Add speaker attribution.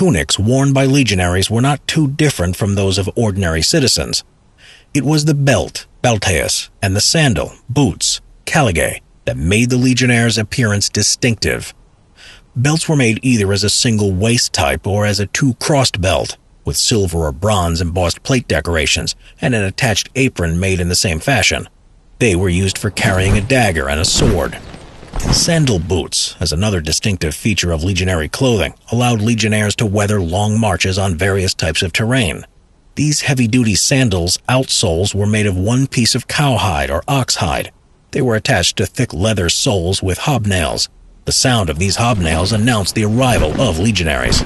Speaker 1: tunics worn by legionaries were not too different from those of ordinary citizens. It was the belt, balteus, and the sandal, boots, caligae, that made the legionnaires' appearance distinctive. Belts were made either as a single waist type or as a two-crossed belt, with silver or bronze embossed plate decorations and an attached apron made in the same fashion. They were used for carrying a dagger and a sword. Sandal boots, as another distinctive feature of legionary clothing, allowed legionnaires to weather long marches on various types of terrain. These heavy-duty sandals' outsoles were made of one piece of cowhide or oxhide. They were attached to thick leather soles with hobnails. The sound of these hobnails announced the arrival of legionaries.